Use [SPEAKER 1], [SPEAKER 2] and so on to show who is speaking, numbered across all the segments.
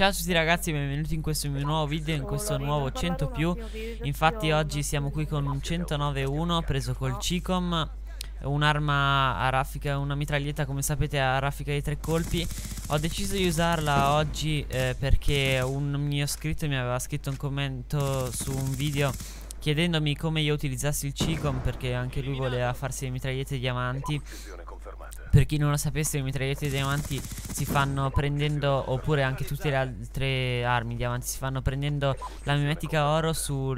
[SPEAKER 1] Ciao a tutti ragazzi, benvenuti in questo mio nuovo video, in questo nuovo 100 più. Infatti oggi siamo qui con un 109-1 preso col Cicom Un'arma a raffica, una mitraglietta come sapete a raffica di tre colpi. Ho deciso di usarla oggi eh, perché un mio iscritto mi aveva scritto un commento su un video Chiedendomi come io utilizzassi il Cicom perché anche lui voleva farsi le mitragliette diamanti per chi non lo sapesse le mitragliette diamanti si fanno prendendo Oppure anche tutte le altre armi diamanti Si fanno prendendo la mimetica oro su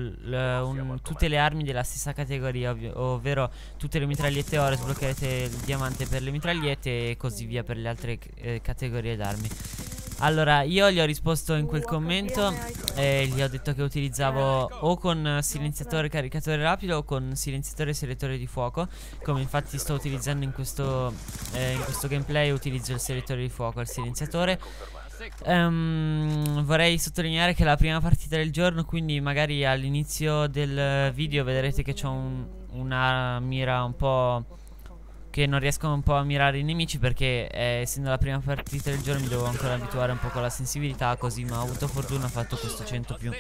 [SPEAKER 1] tutte le armi della stessa categoria ovvio, Ovvero tutte le mitragliette oro sbloccherete il diamante per le mitragliette E così via per le altre eh, categorie d'armi allora, io gli ho risposto in quel commento e gli ho detto che utilizzavo o con silenziatore caricatore rapido o con silenziatore selettore di fuoco. Come infatti sto utilizzando in questo, eh, in questo gameplay, utilizzo il selettore di fuoco, il silenziatore. Um, vorrei sottolineare che è la prima partita del giorno, quindi magari all'inizio del video vedrete che ho un, una mira un po' che non riescono un po' a mirare i nemici perché eh, essendo la prima partita del giorno mi devo ancora abituare un po' con la sensibilità così ma ho avuto fortuna ho fatto questo 100 più.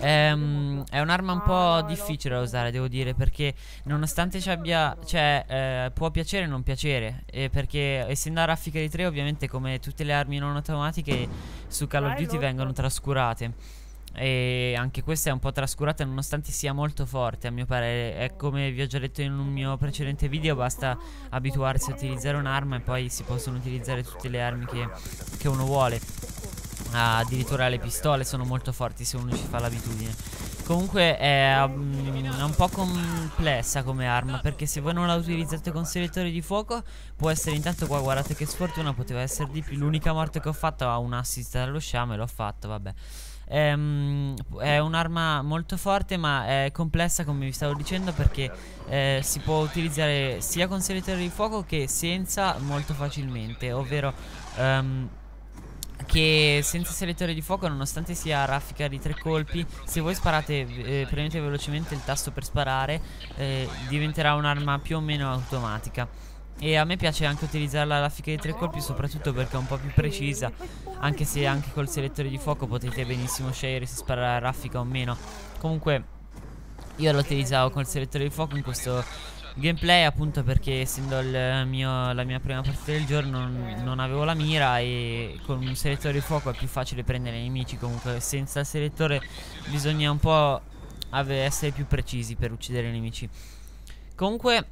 [SPEAKER 1] Ehm, È un'arma un po' difficile da usare devo dire perché nonostante ci abbia cioè eh, può piacere o non piacere eh, perché essendo a raffica di 3 ovviamente come tutte le armi non automatiche su Call of Duty vengono trascurate e anche questa è un po' trascurata nonostante sia molto forte a mio parere È come vi ho già detto in un mio precedente video Basta abituarsi a utilizzare un'arma e poi si possono utilizzare tutte le armi che, che uno vuole. Addirittura le pistole sono molto forti se uno ci fa l'abitudine Comunque è, um, è, un po' complessa come arma Perché se voi non la utilizzate con selettore di fuoco Può essere intanto qua guardate che sfortuna Poteva essere di più. L'unica morte che ho fatto ha un assist dallo sciame L'ho fatto vabbè. Ehm, è un'arma molto forte ma è complessa come vi stavo dicendo perché eh, si può utilizzare sia con selettore di fuoco che senza molto facilmente ovvero um, che senza selettore di fuoco nonostante sia raffica di tre colpi se voi sparate eh, premete velocemente il tasto per sparare eh, diventerà un'arma più o meno automatica. E a me piace anche utilizzare la raffica di tre colpi soprattutto perché è un po' più precisa Anche se anche col selettore di fuoco potete benissimo scegliere se sparare a raffica o meno. Comunque io lo utilizzavo col selettore di fuoco in questo gameplay appunto perché essendo mio, la mia prima partita del giorno non, non, avevo la mira e con un selettore di fuoco è più facile prendere i nemici. Comunque senza il selettore bisogna un po' essere più precisi per uccidere i nemici. Comunque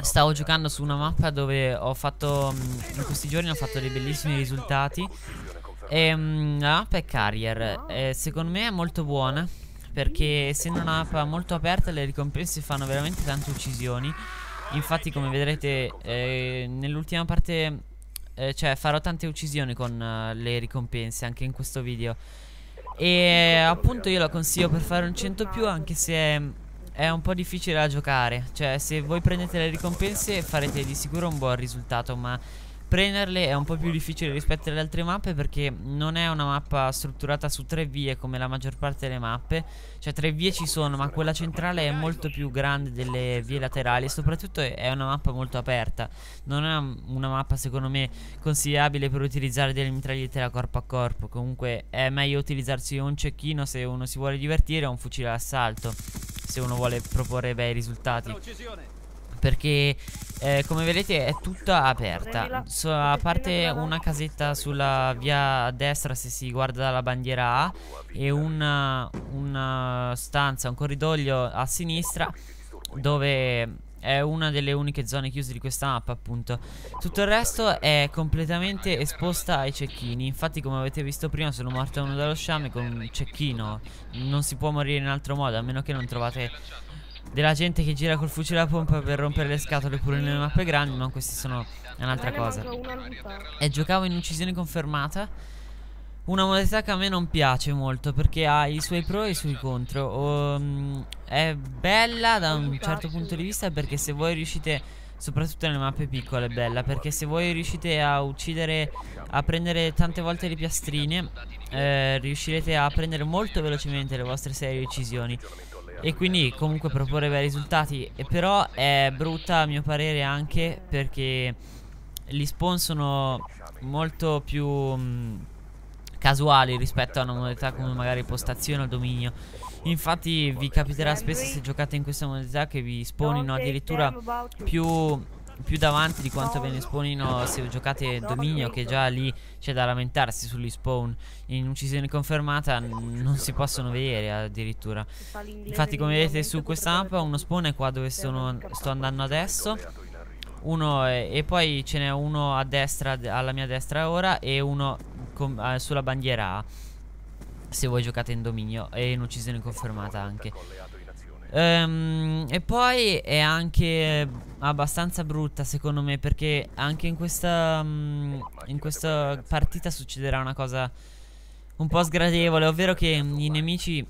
[SPEAKER 1] Stavo giocando su una mappa dove ho fatto In questi giorni ho fatto dei bellissimi risultati. E um, la mappa è Carrier e Secondo me è molto buona Perché essendo una mappa molto aperta Le ricompense fanno veramente tante uccisioni. Infatti come vedrete eh, Nell'ultima parte eh, Cioè farò tante uccisioni con uh, le ricompense Anche in questo video. E appunto io la consiglio per fare un 100 più Anche se è un po' difficile da giocare. Cioè se voi prendete le ricompense farete di sicuro un buon risultato Ma prenderle è un po' più difficile rispetto alle altre mappe perché non è una mappa strutturata su tre vie come la maggior parte delle mappe. Cioè tre vie ci sono ma quella centrale è molto più grande delle vie laterali e soprattutto è una mappa molto aperta. Non è una mappa secondo me consigliabile per utilizzare delle mitragliette da corpo a corpo. Comunque è meglio utilizzarsi un cecchino se uno si vuole divertire o un fucile d'assalto Se uno vuole proporre bei risultati perché eh, come vedete è tutta aperta. So, A parte una casetta sulla via a destra se si guarda dalla bandiera A E una, una stanza, un corridoio a sinistra Dove è una delle uniche zone chiuse di questa mappa appunto. Tutto il resto è completamente esposta ai cecchini. Infatti come avete visto prima sono morto uno dallo sciame con un cecchino. Non si può morire in altro modo a meno che non trovate della gente che gira col fucile a pompa per rompere le scatole pure nelle mappe grandi, ma questi sono un'altra cosa. E giocavo in uccisione confermata. Una modalità che a me non piace molto perché ha i suoi pro e i suoi contro. Um, è bella da un certo punto di vista perché se voi riuscite soprattutto nelle mappe piccole è bella perché se voi riuscite a uccidere a prendere tante volte le piastrine eh, riuscirete a prendere molto velocemente le vostre serie di uccisioni e quindi comunque proporre bei risultati e Però è brutta a mio parere anche perché gli spawn sono molto più mh, mm, casuali rispetto a una modalità come magari postazione o dominio. Infatti vi capiterà spesso se giocate in questa modalità che vi sponino addirittura più più davanti di quanto ve ne spawnino se giocate dominio che già lì c'è da lamentarsi sugli spawn. In uccisione confermata non si possono vedere addirittura. Infatti come vedete su questa mappa uno spawn è qua dove sono, sto andando adesso. Uno è, e poi ce n'è uno a destra alla mia destra ora e uno com, eh, sulla bandiera A se voi giocate in dominio e in uccisione confermata anche Um, e poi è anche abbastanza brutta secondo me perché anche in questa, um, in questa partita succederà una cosa un po' sgradevole, ovvero che i nemici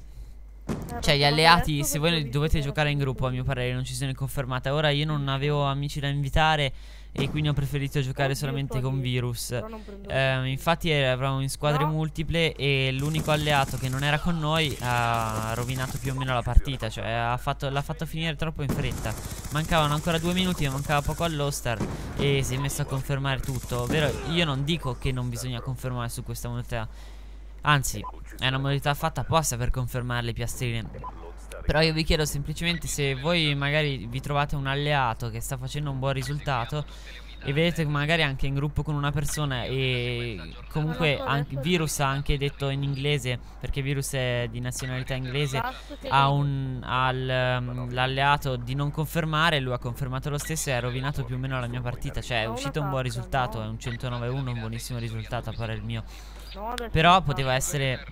[SPEAKER 1] cioè gli alleati se voi dovete giocare in gruppo a mio parere non ci sono confermata Ora io non avevo amici da invitare e quindi ho preferito giocare solamente con Virus. eh, Infatti eravamo in squadre multiple e l'unico alleato che non era con noi ha rovinato più o meno la partita Cioè l'ha fatto, fatto, finire troppo in fretta. Mancavano ancora due minuti, mancava poco all'Ostar E si è messo a confermare tutto. Ovvero io non dico che non bisogna confermare su questa modalità Anzi, è una modalità fatta apposta per confermare le piastrine. Però io vi chiedo semplicemente se voi magari vi trovate un alleato che sta facendo un buon risultato e vedete magari anche in gruppo con una persona e comunque anche, Virus ha anche detto in inglese perché Virus è di nazionalità inglese ha l'alleato di non confermare lui ha confermato lo stesso e ha rovinato più o meno la mia partita. Cioè è uscito un buon risultato è un 109-1 un buonissimo risultato a fare il mio però poteva essere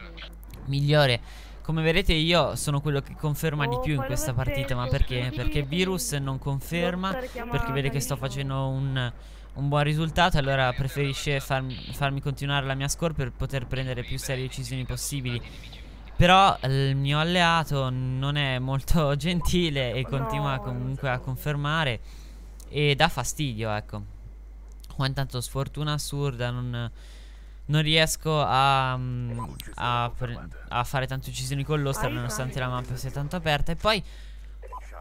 [SPEAKER 1] migliore. Come vedete io sono quello che conferma di più in questa partita Ma perché? Perché Virus non conferma Perché vede che sto facendo un, un buon risultato Allora preferisce farmi, farmi continuare la mia score Per poter prendere più serie decisioni possibili. Però il mio alleato non è molto gentile e continua comunque a confermare E dà fastidio ecco. Qua intanto sfortuna assurda non non riesco a, mm, a, a fare tante uccisioni con l'Ostar nonostante la mappa sia tanto aperta. E poi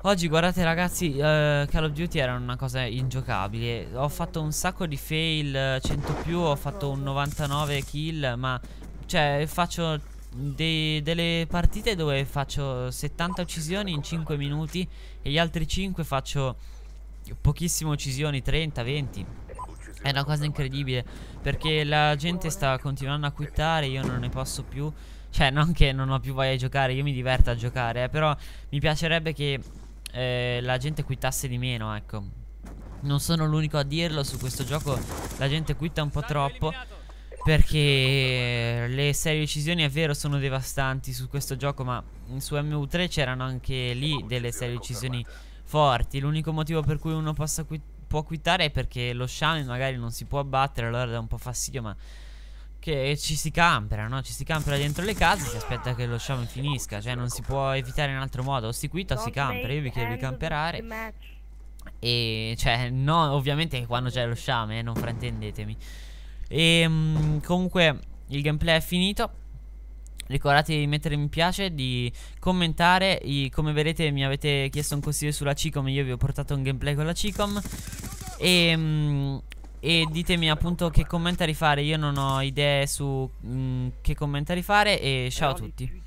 [SPEAKER 1] oggi guardate ragazzi, uh, Call of Duty era una cosa ingiocabile. Ho fatto un sacco di fail, 100 più, ho fatto un 99 kill, ma cioè faccio dei, delle partite dove faccio 70 uccisioni in 5 minuti e gli altri 5 faccio pochissime uccisioni, 30, 20. È una cosa incredibile Perché la gente sta continuando a quittare Io non ne posso più. Cioè non che non ho più voglia di giocare Io mi diverto a giocare eh, Però mi piacerebbe che eh, La gente quittasse di meno ecco. Non sono l'unico a dirlo Su questo gioco la gente quitta un po' troppo perché le serie decisioni è vero sono devastanti su questo gioco Ma su MU3 c'erano anche lì delle serie decisioni forti. L'unico motivo per cui uno possa quittare può quittare perché lo Shaman magari non si può abbattere, allora dà un po' fastidio, ma che ci si campera, no? Ci si campera dentro le case, si aspetta che lo Shaman finisca, cioè non si può evitare in altro modo, o si quitta o si campera, io vi chiedo di camperare. E cioè, no, ovviamente quando c'è lo Shaman, eh, non fraintendetemi. E um, comunque il gameplay è finito. Ricordatevi di mettere mi piace, di commentare I, Come vedete mi avete chiesto un consiglio sulla Cicom Io vi ho portato un gameplay con la Cicom. E, um, e ditemi appunto che commentari fare Io non ho idee su um, che commentari fare E ciao a tutti